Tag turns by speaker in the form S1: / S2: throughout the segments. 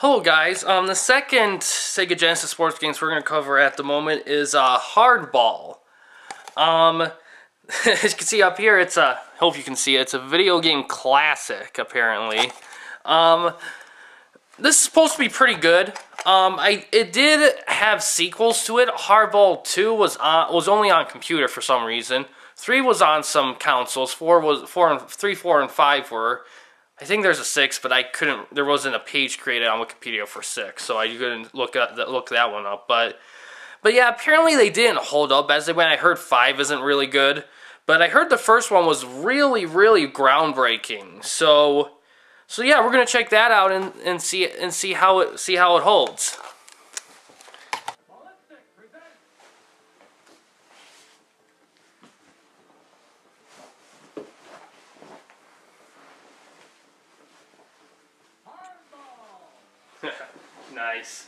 S1: Hello guys, um, the second Sega Genesis sports games we're going to cover at the moment is uh, Hardball. Um, as you can see up here, it's a, hope you can see it, it's a video game classic, apparently. Um, this is supposed to be pretty good. Um, I it did have sequels to it. Hardball 2 was on, was only on computer for some reason. 3 was on some consoles. 4 was 4 and 3, 4 and 5 were I think there's a six, but I couldn't. There wasn't a page created on Wikipedia for six, so I couldn't look at look that one up. But but yeah, apparently they didn't hold up as they went. I heard five isn't really good, but I heard the first one was really really groundbreaking. So so yeah, we're gonna check that out and and see and see how it see how it holds. Nice.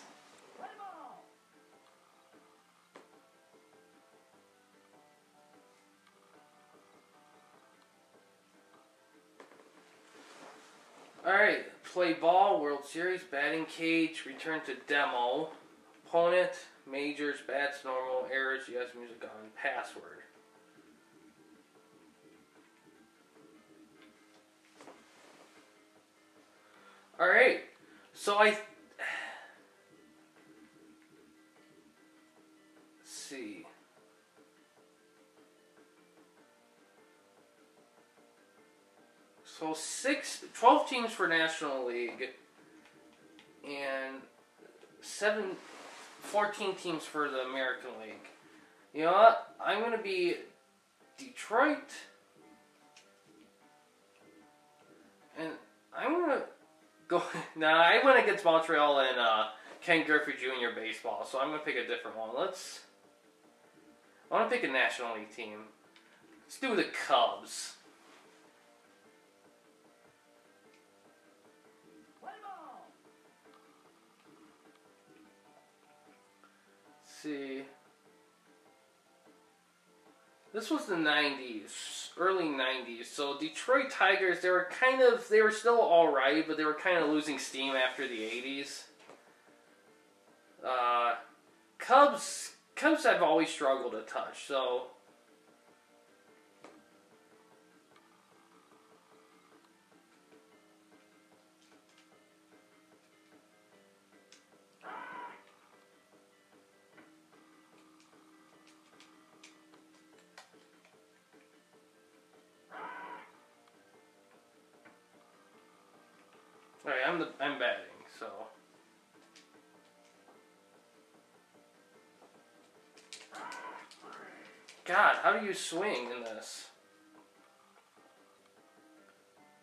S1: Alright, play ball, World Series, batting cage, return to demo, opponent, majors, bats, normal, errors, yes, music on, password. Alright, so I see. So six, 12 teams for National League and seven, 14 teams for the American League. You know what? I'm going to be Detroit. And I'm going to go. now, I went against Montreal and uh, Ken Griffey Jr. baseball, so I'm going to pick a different one. Let's. I want to pick a National League team. Let's do the Cubs. See. This was the 90s, early 90s. So Detroit Tigers, they were kind of, they were still alright, but they were kind of losing steam after the 80s. Uh, Cubs Cubs I've always struggled to touch, so swing in this?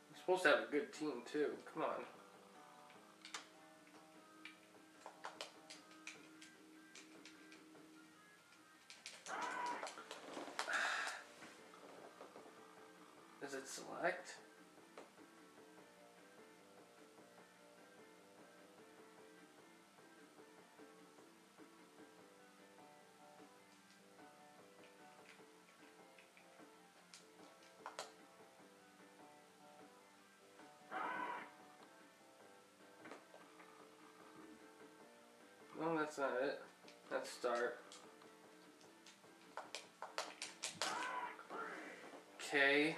S1: You're supposed to have a good team too. Come on. That's not it. Let's start. Okay.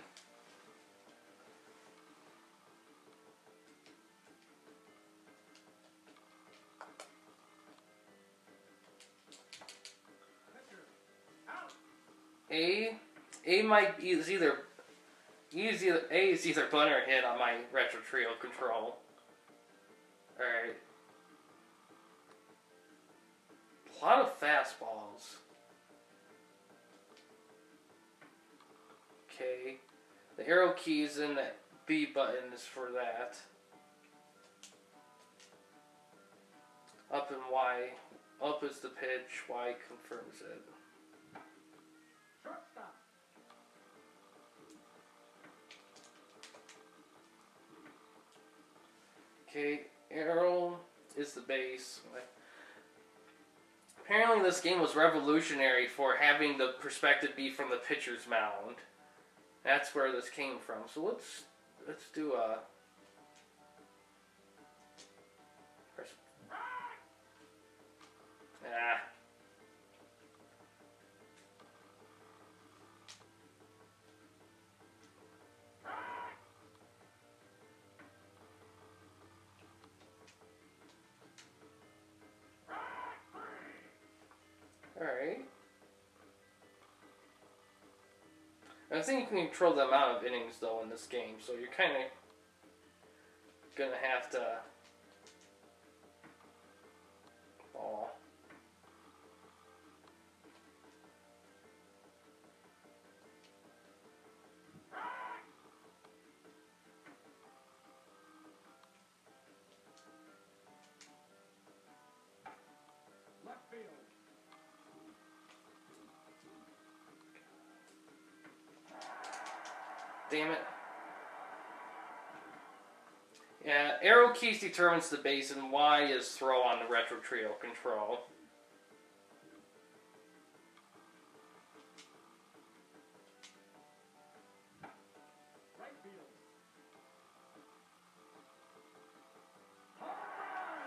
S1: A, A might is either, is either A is either button or hit on my retro trio control. A lot of fastballs. Okay. The arrow keys and the B button is for that. Up and Y. Up is the pitch, Y confirms it. Shortstop. Okay, arrow is the base. Apparently, this game was revolutionary for having the perspective be from the pitcher's mound. That's where this came from. So let's let's do a. Ah. I think you can control the amount of innings though in this game, so you're kind of gonna have to. Ball.
S2: Left field.
S1: Damn it. Yeah, arrow keys determines the base and Y is throw on the retro trio control.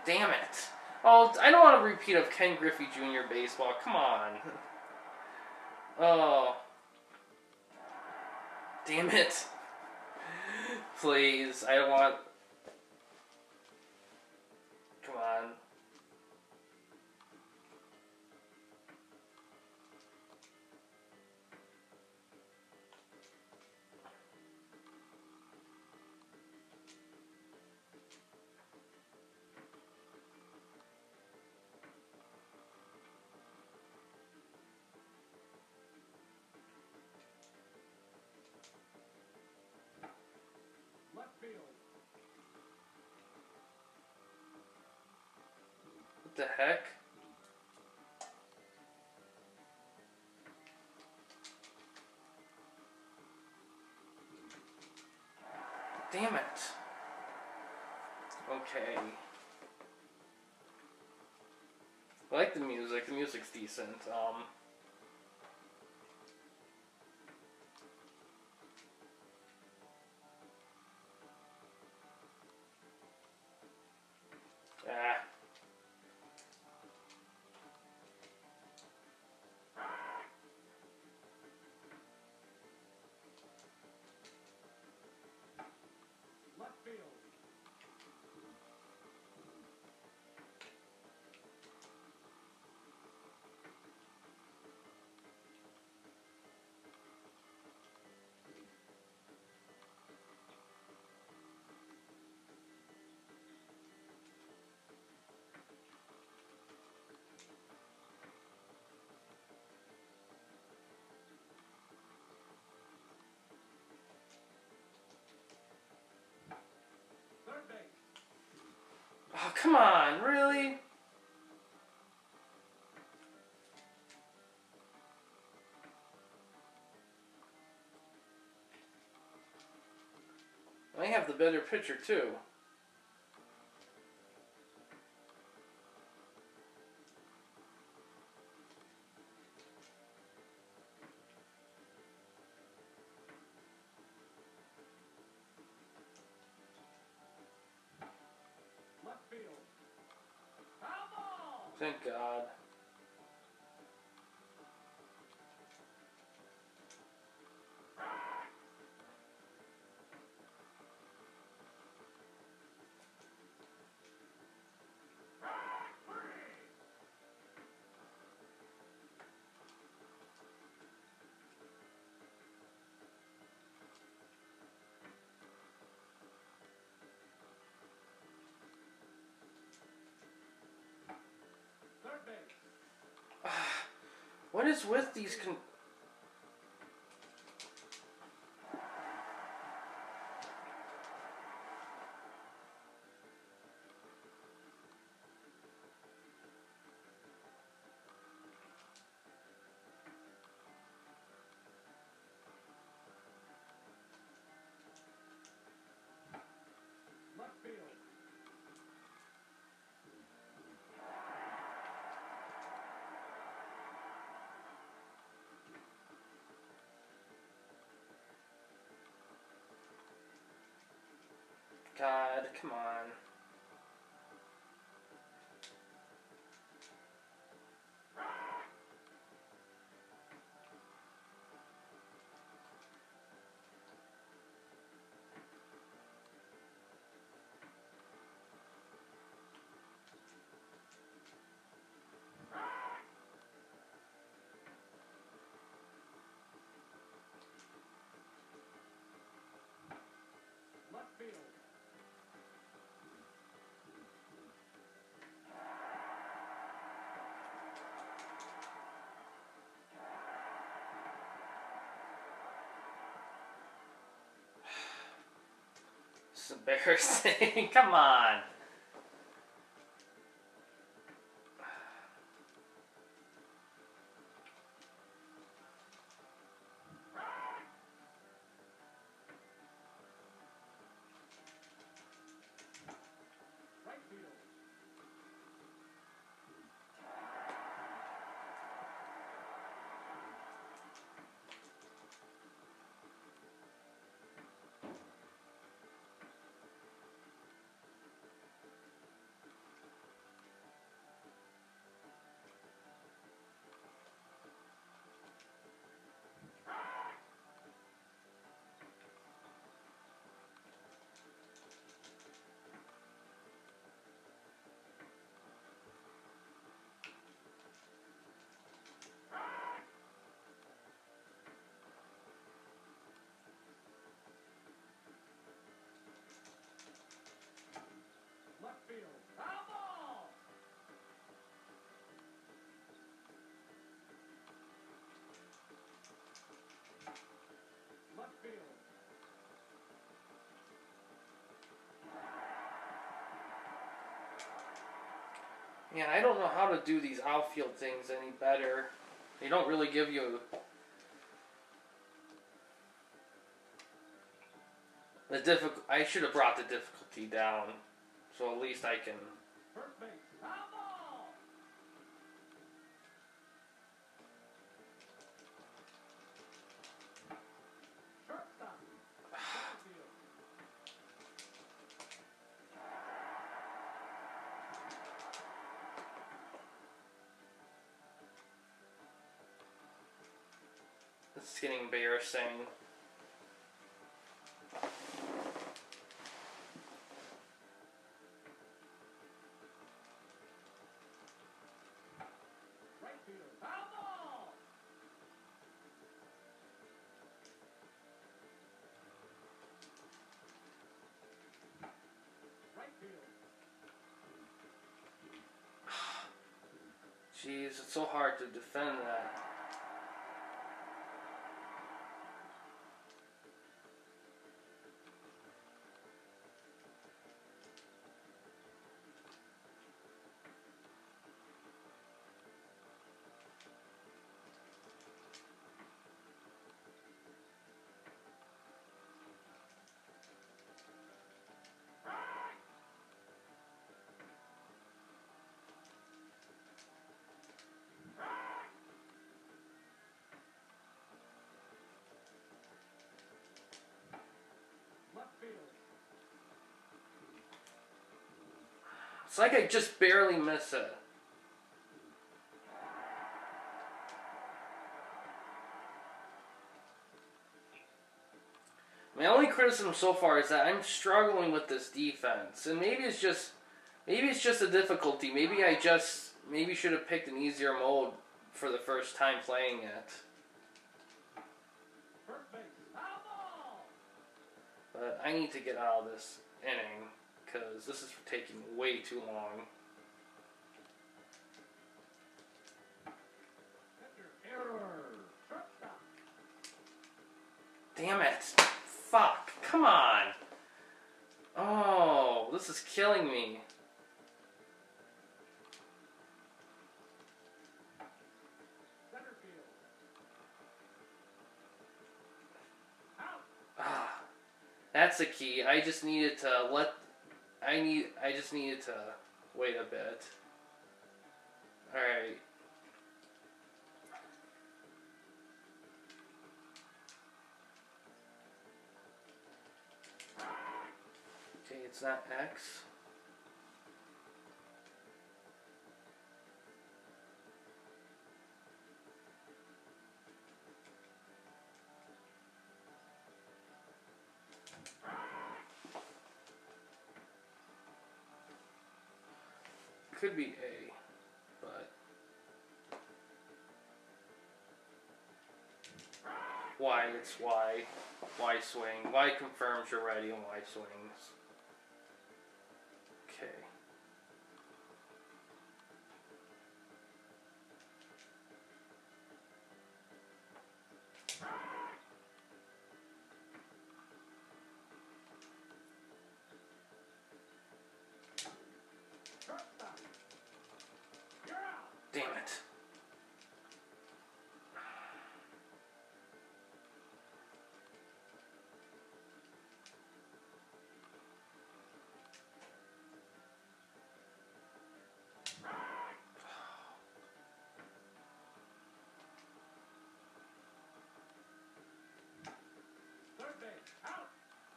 S1: Damn it. Oh, I don't want a repeat of Ken Griffey Jr. baseball. Come on. Oh. Damn it. Please, I don't want. Damn it. Okay. I like the music. The music's decent. Um.
S2: Field.
S1: Come on, really? I have the better picture too. Is with these con- God, come on. Embarrassing. Come on. Man, I don't know how to do these outfield things any better. They don't really give you the difficult. I should have brought the difficulty down, so at least I can.
S2: Field.
S1: Jeez, it's so hard to defend that. It's like I just barely miss it. My only criticism so far is that I'm struggling with this defense, and maybe it's just, maybe it's just a difficulty. Maybe I just, maybe should have picked an easier mode for the first time playing it.
S2: First base. Foul ball.
S1: But I need to get out of this inning because this is taking way too long.
S2: Center error. Shortstop.
S1: Damn it. Fuck. Come on. Oh, this is killing me.
S2: Center field. Out.
S1: Ah, that's the key. I just needed to let. I need. I just needed to wait a bit. All right. Okay, it's not X. Could be A, but Y, it's Y. Y swing. Y confirms you're ready and Y swings.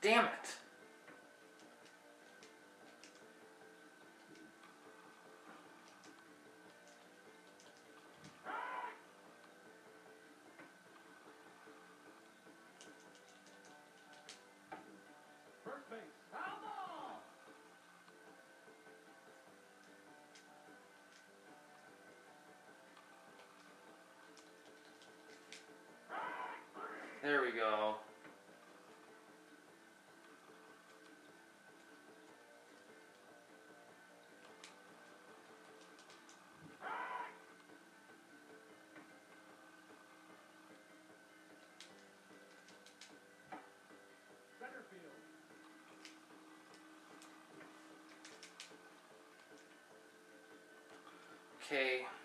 S1: Damn it. There we go. Okay.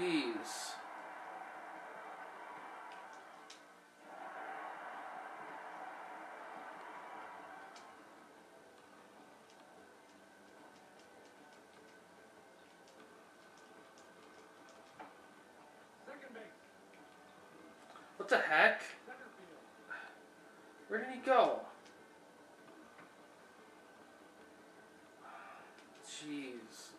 S1: Jeez. What the heck? Where did he go? Jeez.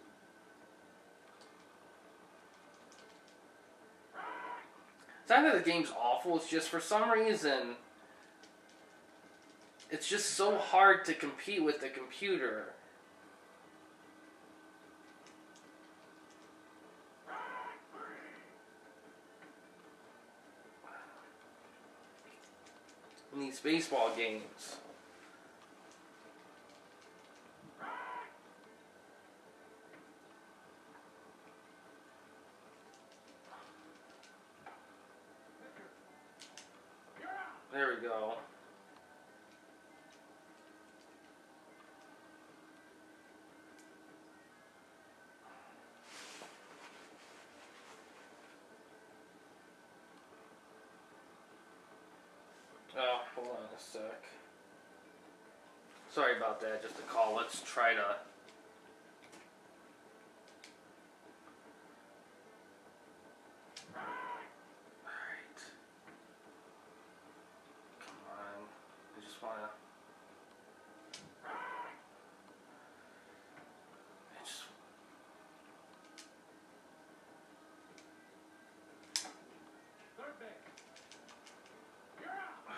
S1: It's not that the game's awful, it's just for some reason it's just so hard to compete with the computer. In these baseball games.
S2: Pitcher. You're out.
S1: There we go. Oh, hold on a sec. Sorry about that, just a call. Let's try to. Alright. Come on. I just wanna. I just.
S2: Third base. You're out.
S1: Come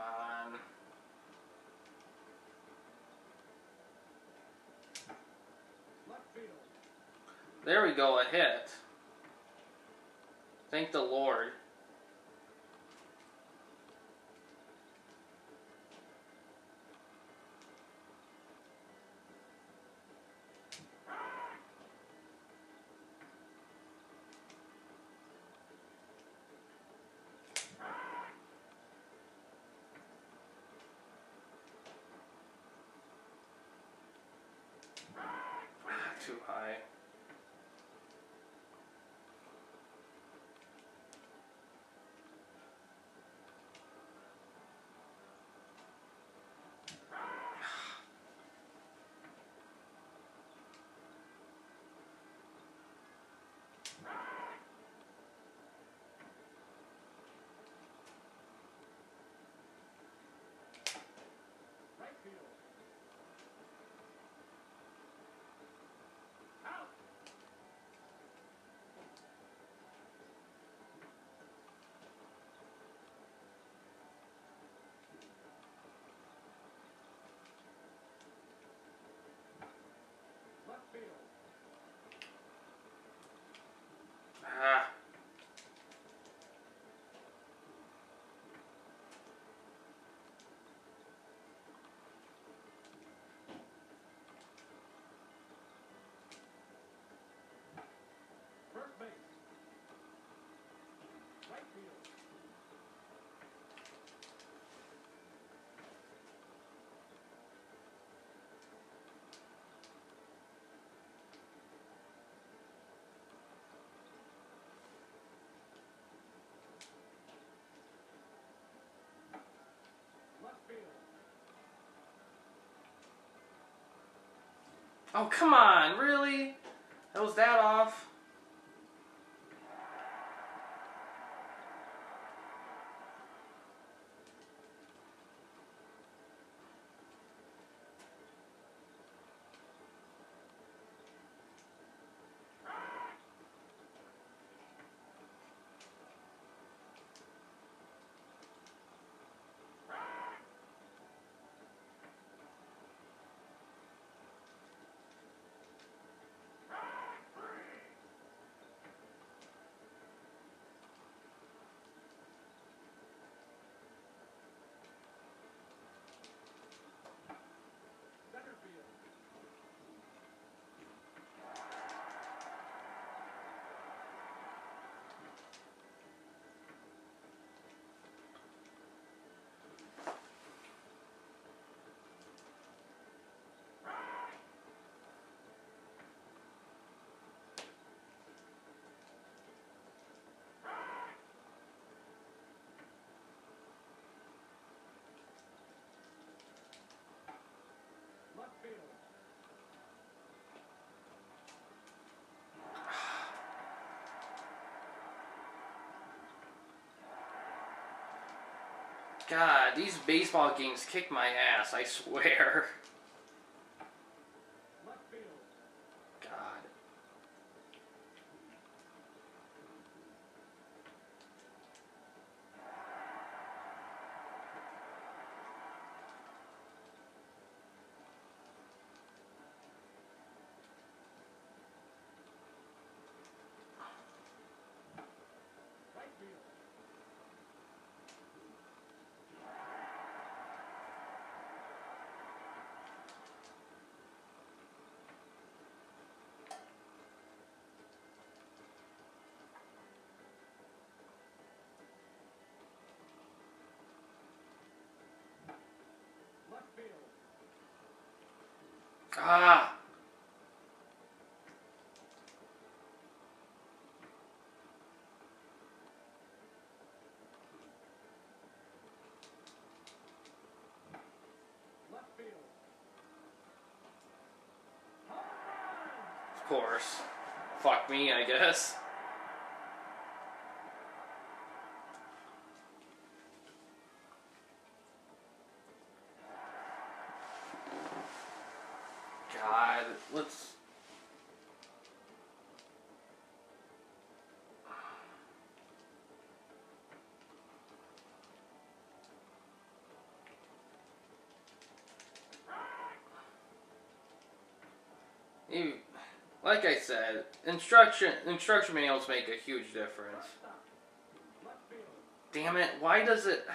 S1: on.
S2: Left field.
S1: There we go, a hit. Thank the Lord. Too high.
S2: Right field. Out.
S1: Oh, come on, really? That was that off? God, these baseball games kick my ass, I swear. course. Fuck me, I guess. Instruction instruction manuals make a huge difference. Damn it! Why does it?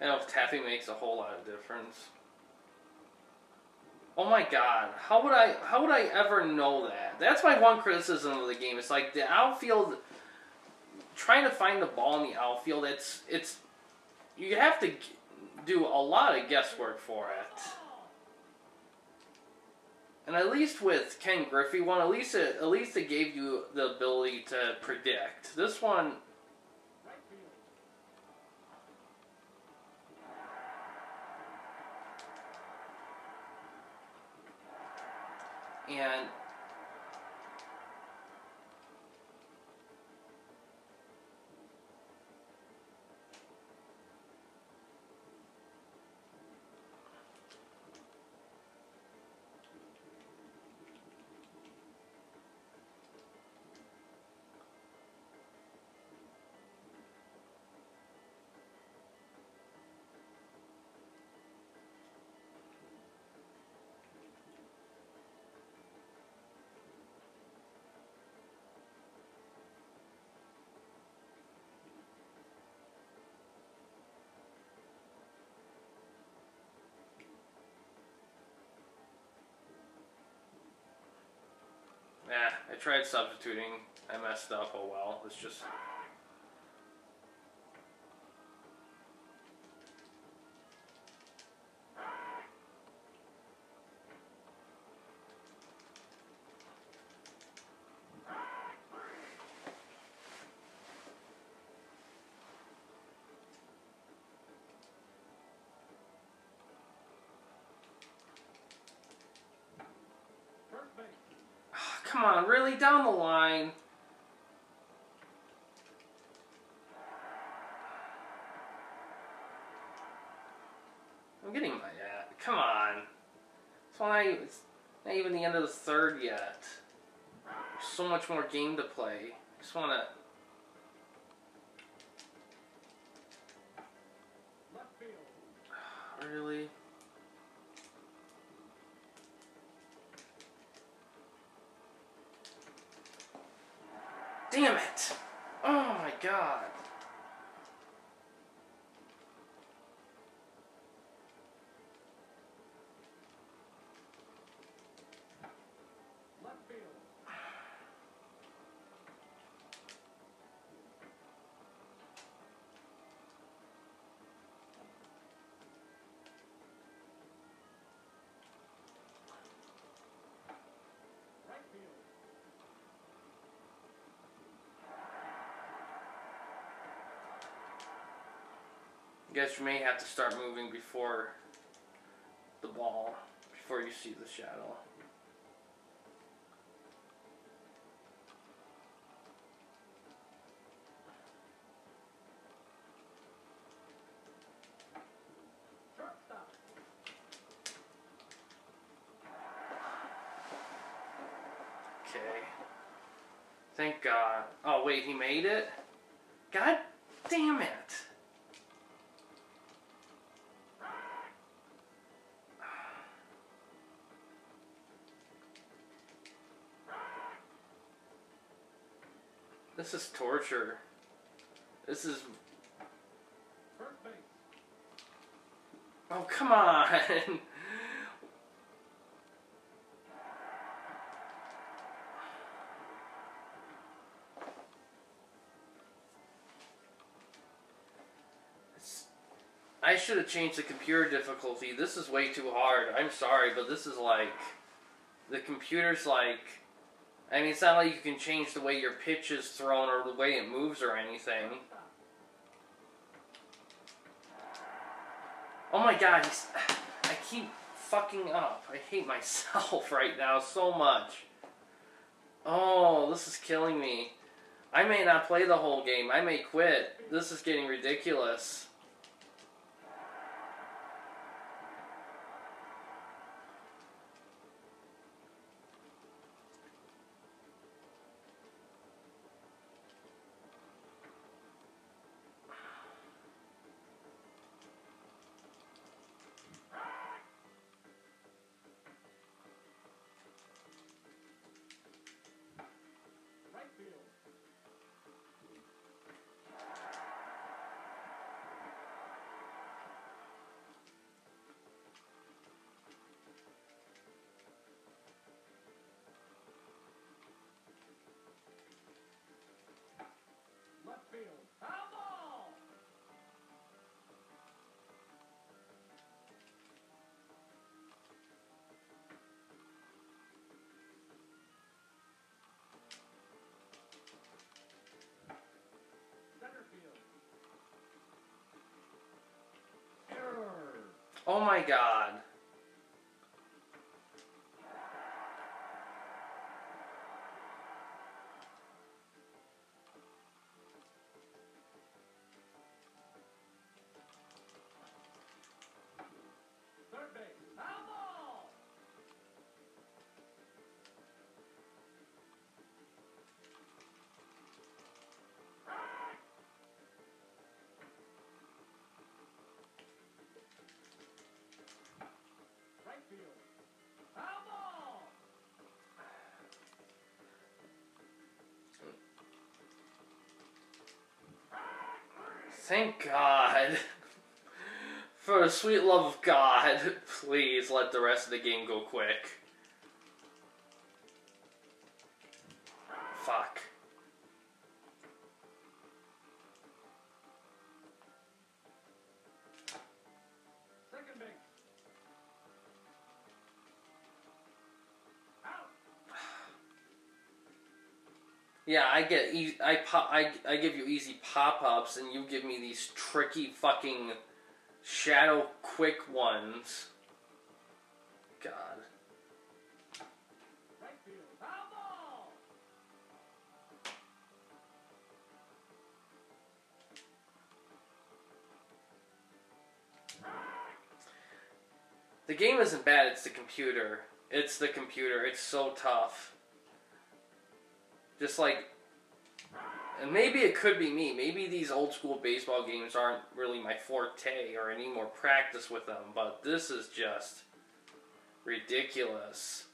S1: I know if tapping makes a whole lot of difference. Oh my god, how would I how would I ever know that? That's my one criticism of the game. It's like the outfield trying to find the ball in the outfield, it's it's you have to do a lot of guesswork for it. And at least with Ken Griffey one, at least it at least it gave you the ability to predict. This one tried substituting. I messed up. Oh well. It's just. Come on, really? Down the line. I'm getting my uh, Come on. It's why it's not even the end of the third yet. There's so much more game to play. I Just wanna. Really? Guess you may have to start moving before the ball, before you see the shadow. Okay. Thank God. Oh, wait, he made it? God damn it. This is torture. This is.
S2: Base.
S1: Oh, come on. I should have changed the computer difficulty. This is way too hard. I'm sorry, but this is like. The computer's like. I mean, it's not like you can change the way your pitch is thrown or the way it moves or anything. Oh my god, I keep fucking up. I hate myself right now so much. Oh, this is killing me. I may not play the whole game. I may quit. This is getting ridiculous. Oh my god. Thank God. For the sweet love of God, please let the rest of the game go quick. I get I pop I I give you easy pop ups, and you give me these tricky fucking shadow quick ones. God. The game isn't bad, it's the computer. It's the computer. It's so tough. Just like and maybe it could be me. Maybe these old school baseball games aren't really my forte or need more practice with them, but this is just ridiculous.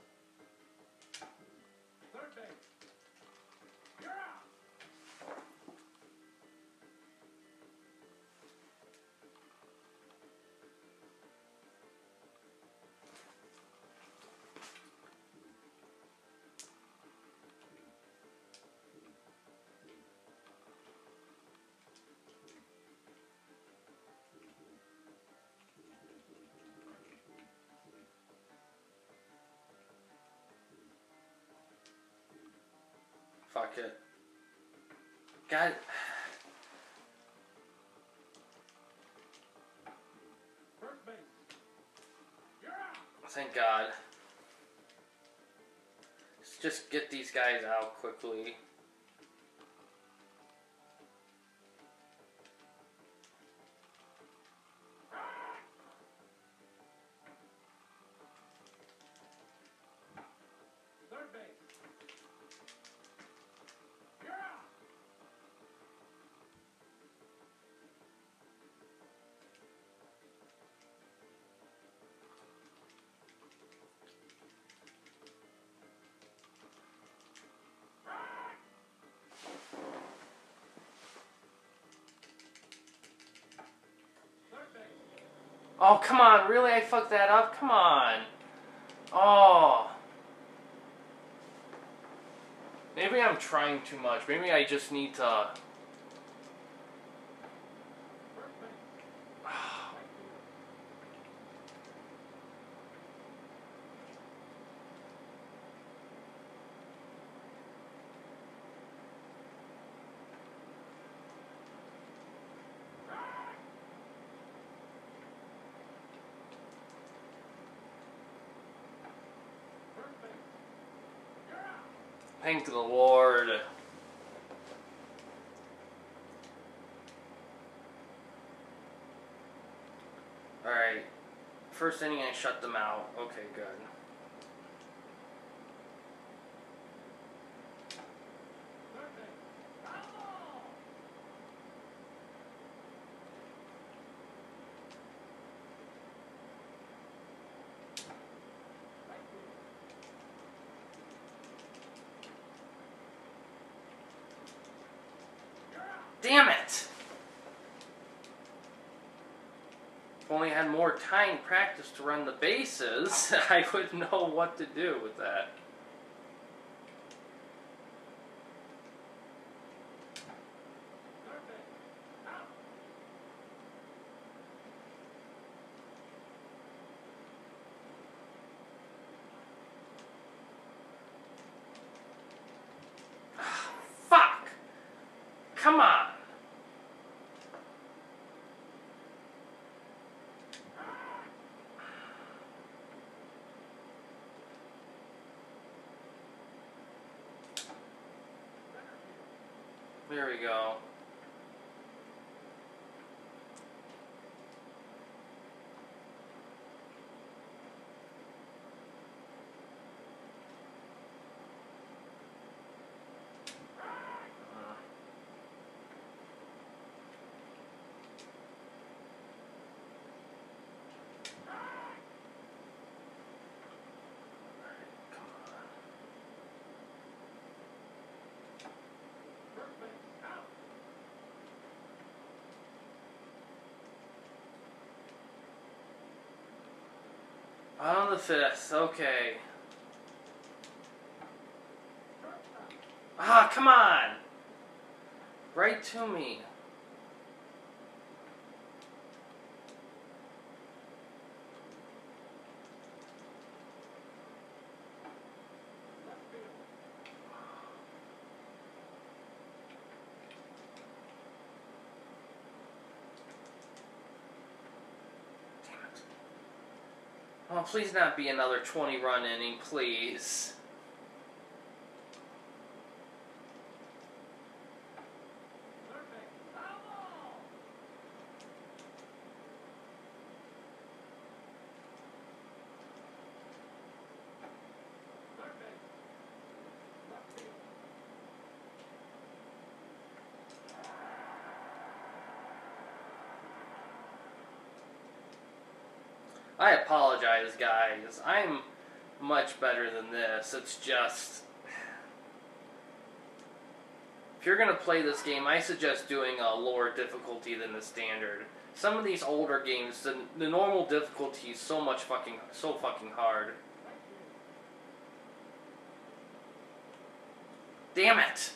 S1: Fuck it. God.
S2: First base. You're.
S1: Thank God. Let's just get these guys out quickly. Oh, come on. Really? I fucked that up? Come on. Oh. Maybe I'm trying too much. Maybe I just need to. Thank the Lord. Alright. First inning, I shut them out. Okay, good.
S2: Third base. Foul ball. Right field. You're out.
S1: Damn it! If had more time practice to run the bases, I would know what to do with that.
S2: Third base. Out.
S1: Fuck! Come on! There we go. On the fifth, okay. Ah, come on! Right to me. Please not be another 20 run inning, please. Apologize, guys. I'm much better than this. It's just. If you're gonna play this game, I suggest doing a lower difficulty than the standard. Some of these older games, the, the normal difficulty is so much fucking, so fucking hard. Damn it!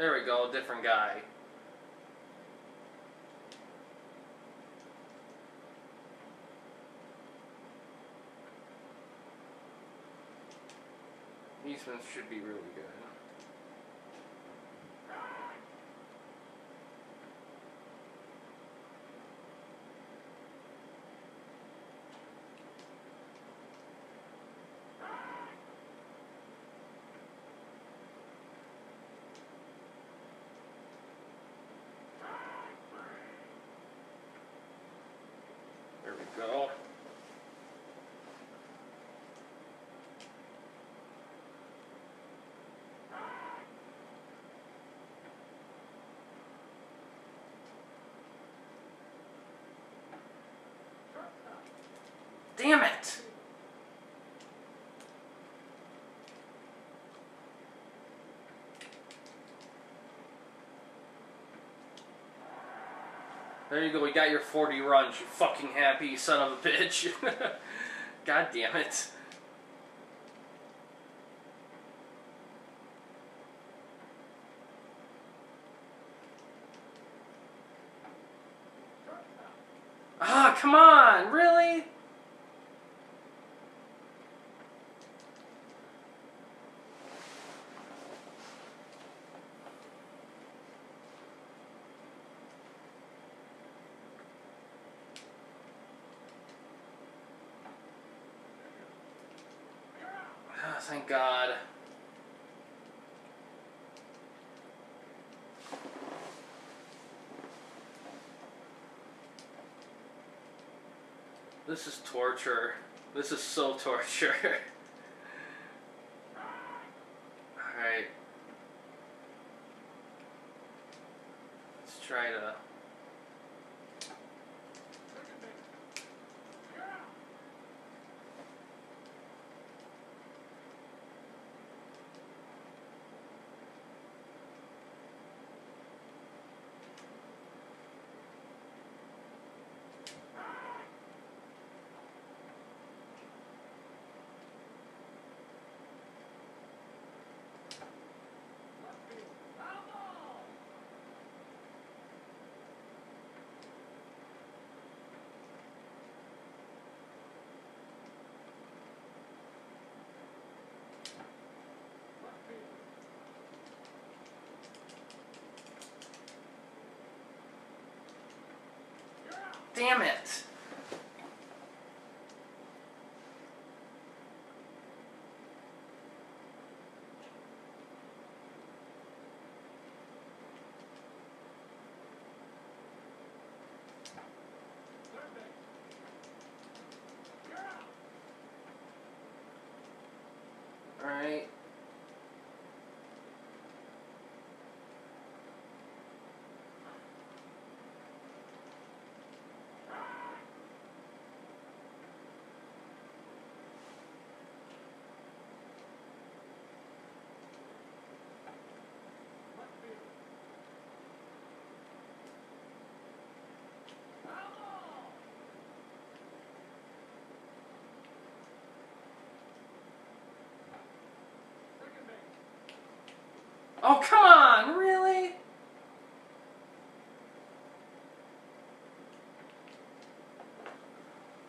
S1: There we go, a different guy. These ones should be really good. There we go. Damn it! There you go, we got your 40 runs, you fucking happy son of a bitch. God damn it. Ah, come on, really? Ah, thank God. This is torture. This is so torture. Alright. Let's try to.
S2: Foul ball. Left field.
S1: Damn it! Alright. Oh, come on, really?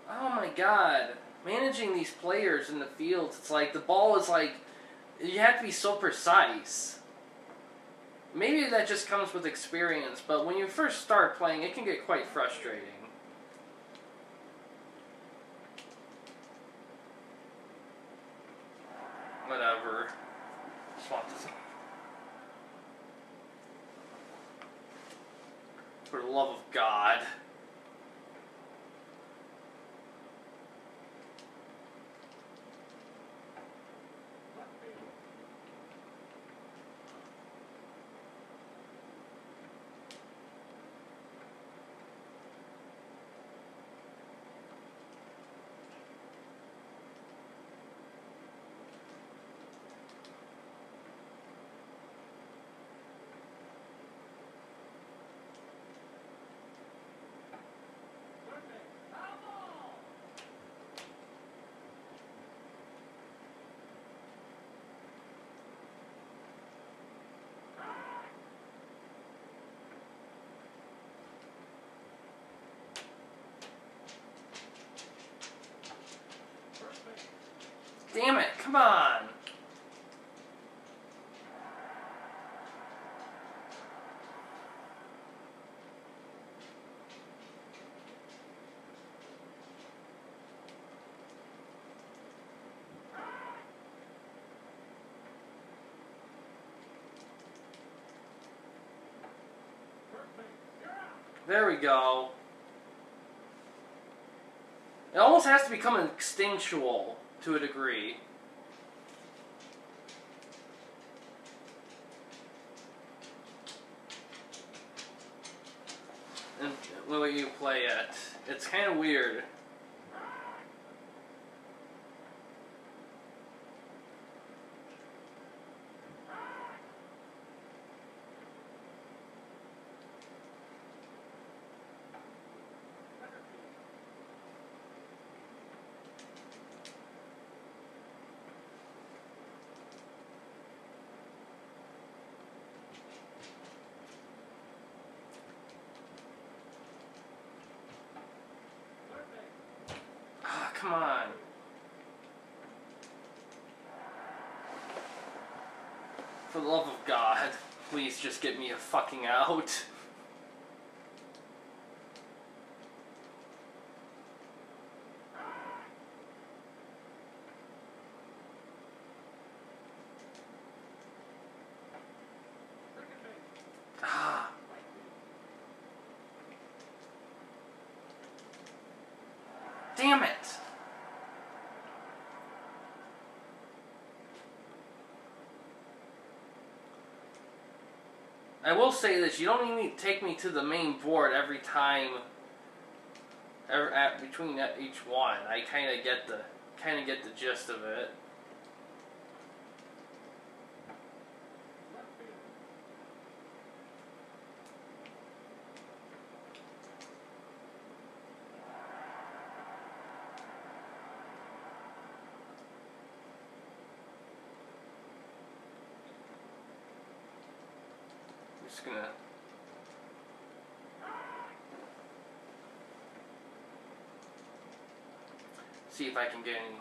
S1: Oh my god. Managing these players in the field, it's like the ball is like you have to be so precise. Maybe that just comes with experience, but when you first start playing, it can get quite frustrating. Whatever. Just want this. For the love of God.
S2: Left field. Third base. Foul ball. First base.
S1: Damn it, come on. There we go. It almost has to become instinctual to a degree. And way you play it, it's kind of weird.
S2: Center field. Third base.
S1: Ah, come on. For the love of God, please just get me a fucking out. I will say this: you don't need to take me to the main board every time. Ever at between each one, I kind of get the kind of get the gist of it. Just gonna. See if I can get any.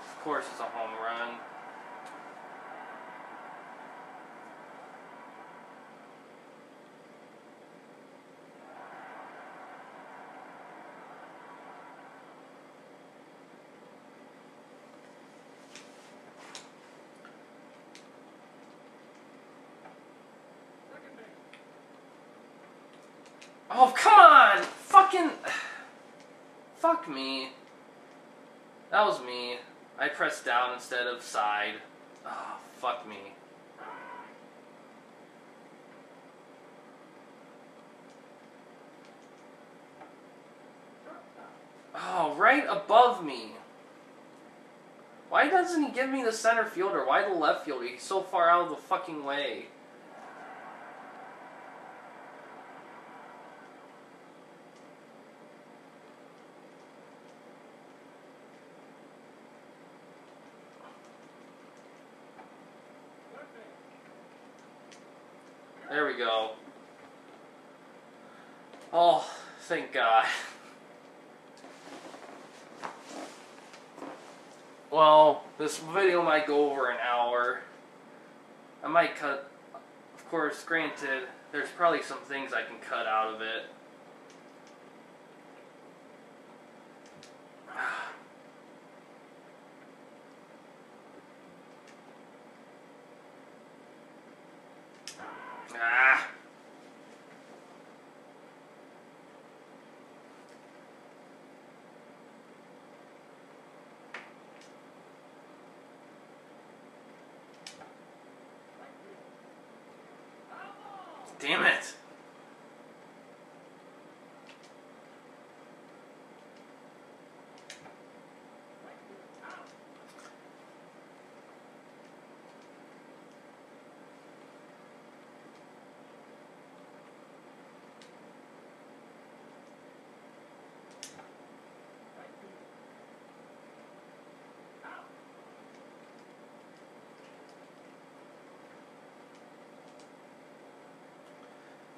S1: Of course, it's a home run.
S2: Second base.
S1: Oh, come on! Fucking. Fuck me. That was me. I pressed down instead of side. Oh, fuck me. Oh, right above me. Why doesn't he give me the center fielder? Why the left fielder? He's so far out of the fucking way. There we go. Oh, thank God. Well, this video might go over an hour. I might cut, of course, granted, there's probably some things I can cut out of it. Ah. Damn it.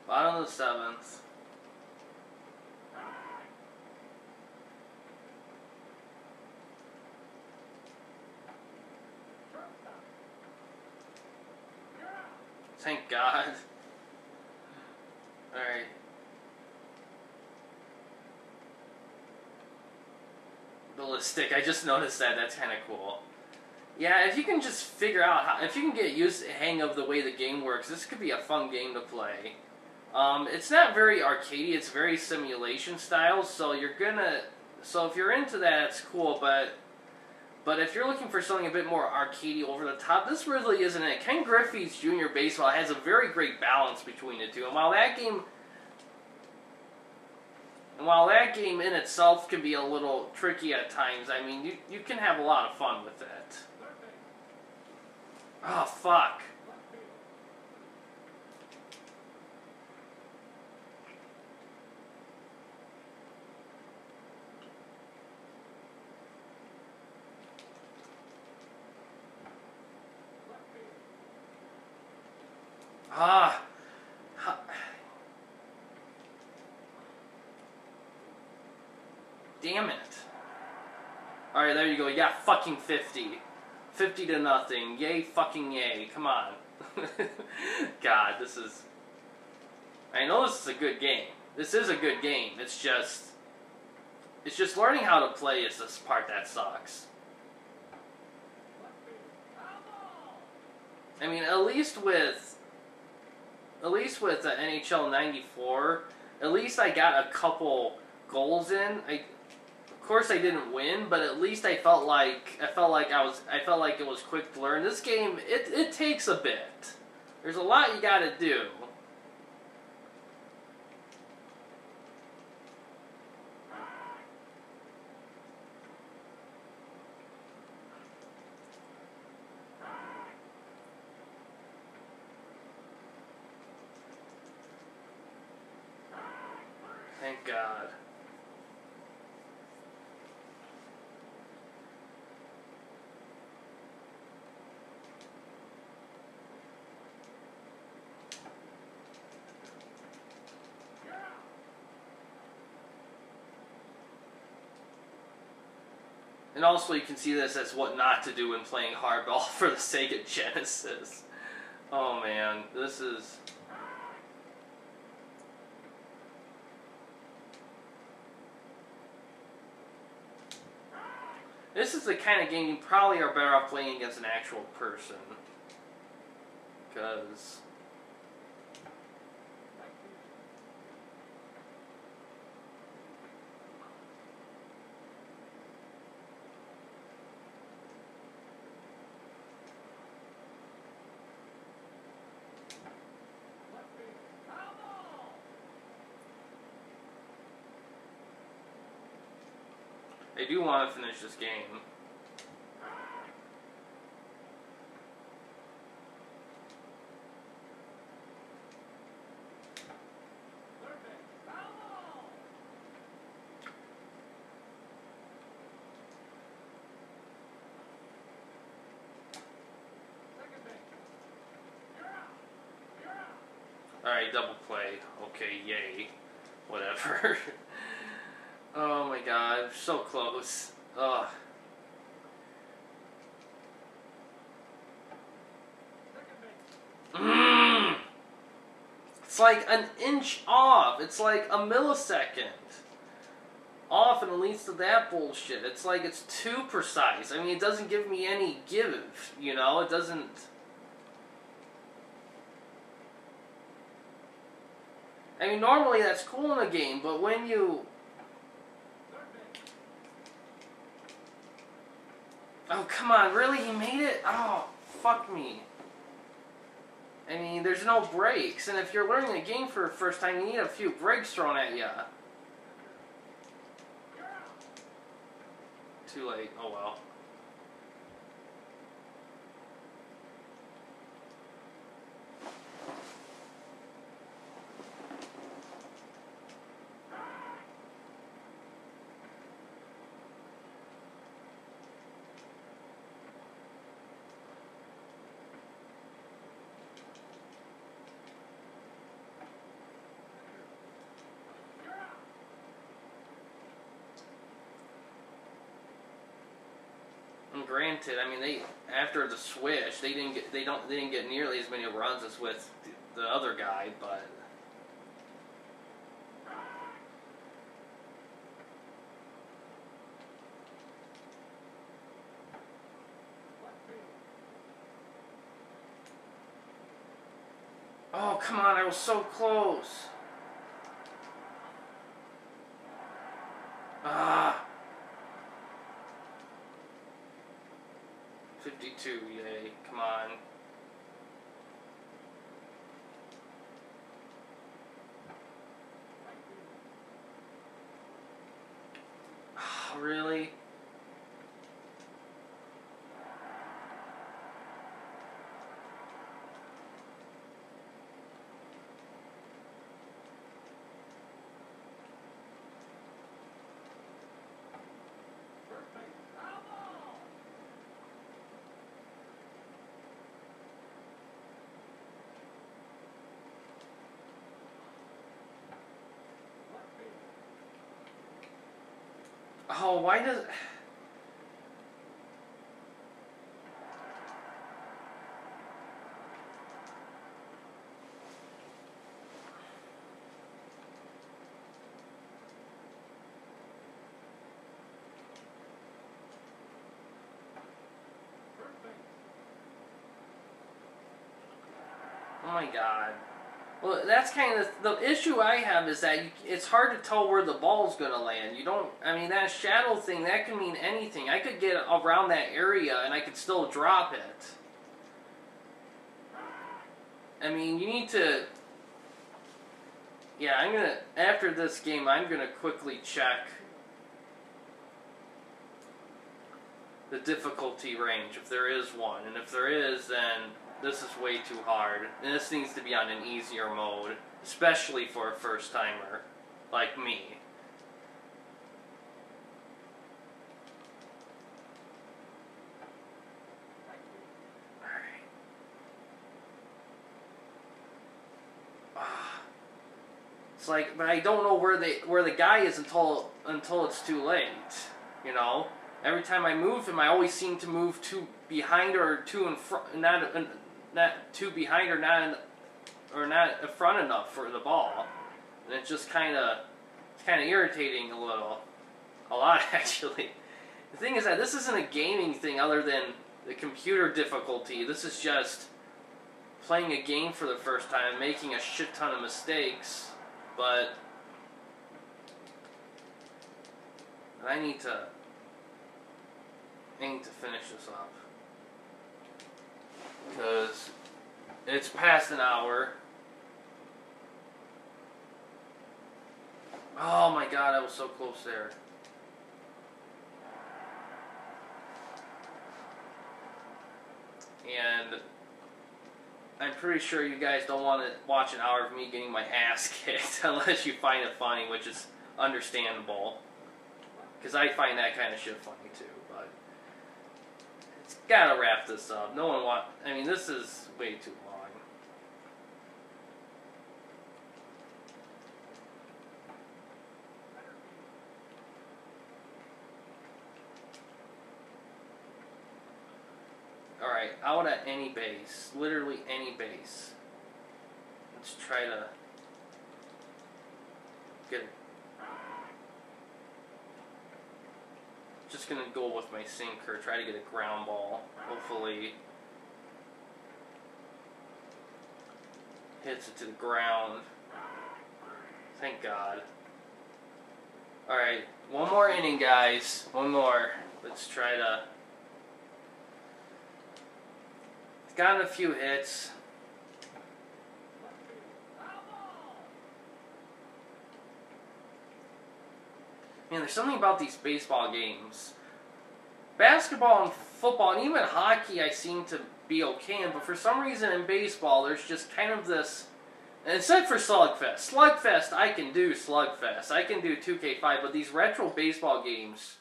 S1: Bottom of the seventh. Thank God. Alright. Ballistic. I just noticed that. That's kind of cool. Yeah, if you can just figure out how, if you can get used hang of the way the game works, this could be a fun game to play. Um, it's not very arcadey. It's very simulation style. So you're gonna. So if you're into that, it's cool. But but if you're looking for something a bit more arcadey, over the top, this really isn't it. Ken Griffey's Junior Baseball has a very great balance between the two. And while that game. And while that game in itself can be a little tricky at times, I mean, you, you can have a lot of fun with it. Oh, fuck. Ah. Ha- Damn it. Alright, there you go. Yeah, fucking 50. 50 to nothing. Yay, fucking yay. Come on. God, this is. I know this is a good game. This is a good game. It's just. It's just learning how to play is this part that sucks. I mean, at least with. At least with uh, NHL 94, at least I got a couple goals in. I, of course, I didn't win, but at least I felt like I felt like I was I felt like it was quick to learn. This game it it takes a bit. There's a lot you got to do. Thank God. And also, you can see this as what not to do when playing hardball for the Sega Genesis. Oh man, this is. This is the kind of game you probably are better off playing against an actual person. Because. I do want to finish this game. Alright, double play. Okay, yay. Whatever. Ugh.
S2: Second base.
S1: Mm. It's like an inch off. It's like a millisecond off, and it leads to that bullshit. It's like it's too precise. I mean, it doesn't give me any give. You know, it doesn't. I mean, normally that's cool in a game, but when you
S2: Third base.
S1: Oh, come on, really? He made it? Oh, fuck me. I mean, there's no breaks, and if you're learning a game for the first time, you need a few breaks thrown at you. Too late. Oh well. Granted, I mean they after the switch, they didn't get they don't they didn't get nearly as many runs as with the, the other guy, but oh come on, I was so close. Ah. 52, yay, come on.
S2: Right field.
S1: Ah, really? Oh, why does. Oh my god. Well, that's kind of the issue I have is that you, it's hard to tell where the ball's gonna land. You don't. I mean, that shadow thing that can mean anything. I could get around that area and I could still drop it. I mean, you need to. Yeah, I'm gonna after this game. I'm gonna quickly check the difficulty range if there is one, and if there is, then this is way too hard. And this needs to be on an easier mode, especially for a first timer like me. It's like, but I don't know where they where the guy is until until it's too late. You know, every time I move him, I always seem to move too behind or too in front, not not too behind or not in, or not in front enough for the ball, and it's just kind of it's kind of irritating a little, a lot actually. The thing is that this isn't a gaming thing other than the computer difficulty. This is just playing a game for the first time making a shit ton of mistakes. But I need to I need to finish this up. Because it's past an hour. Oh my god, I was so close there. And I'm pretty sure you guys don't want to watch an hour of me getting my ass kicked unless you find it funny, which is understandable. Because I find that kind of shit funny too, gotta wrap this up. No one want. I mean, this is way too long. Alright, out at any base. Literally any base. Let's try to... Just gonna go with my sinker, try to get a ground ball. Hopefully hits it to the ground. Thank God. Alright, one more inning, guys. One more. Let's try to. It's gotten a few hits. Man, there's something about these baseball games. Basketball and football and even hockey I seem to be okay in, but for some reason in baseball there's just kind of this except for Slugfest. Slugfest, I can do Slugfest. I can do 2K5, but these retro baseball games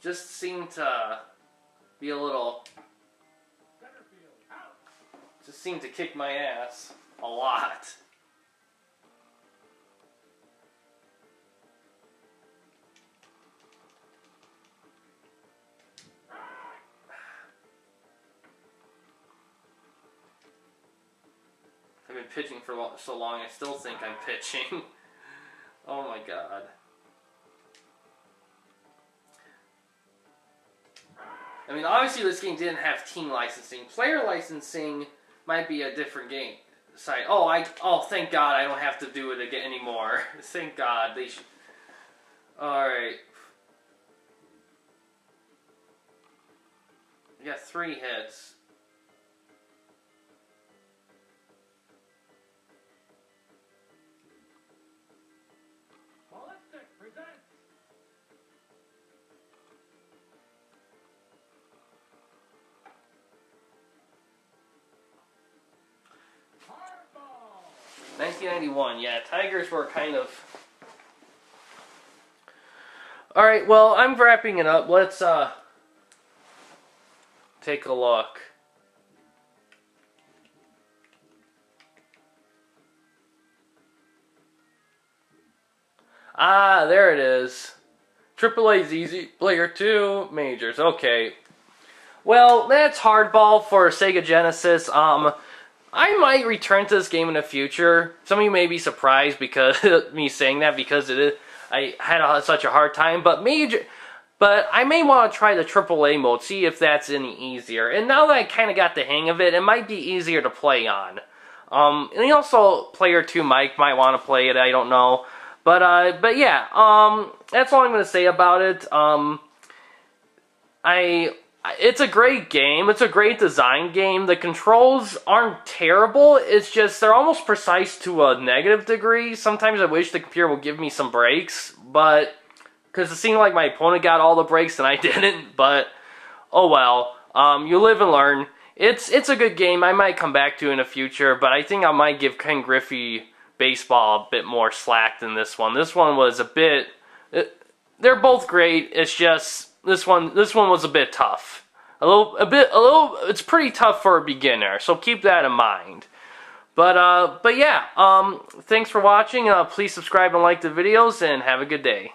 S1: just seem to be a little. Just seem to kick my ass a lot. I've been pitching for so long, I still think I'm pitching. oh my god. I mean, obviously, this game didn't have team licensing. Player licensing might be a different game. Site. Oh, I. Oh, thank God, I don't have to do it again anymore. thank God they should. All right. We got three hits. 1991. Yeah, Tigers were kind of. All right. Well, I'm wrapping it up. Let's uh take a look. Ah, there it is. AAA's easy player two majors. Okay. Well, that's hardball for Sega Genesis. Um, I might return to this game in the future. Some of you may be surprised because me saying that because it is, I had a, such a hard time. But major, but I may want to try the AAA mode, see if that's any easier. And now that I kind of got the hang of it, it might be easier to play on. Um, and also player two Mike might want to play it. I don't know. But uh, but yeah, um, that's all I'm gonna say about it. Um, I it's a great game. It's a great design game. The controls aren't terrible. It's just they're almost precise to a negative degree. Sometimes I wish the computer would give me some breaks, but because it seemed like my opponent got all the breaks and I didn't. But oh well. Um, you live and learn. It's it's a good game. I might come back to in the future, but I think I might give Ken Griffey baseball a bit more slack than this one. This one was a bit. It, they're both great. It's just this one. This one was a bit tough. A little, a bit, a little. It's pretty tough for a beginner. So keep that in mind. But uh, but yeah. Um, thanks for watching. Uh, please subscribe and like the videos, and have a good day.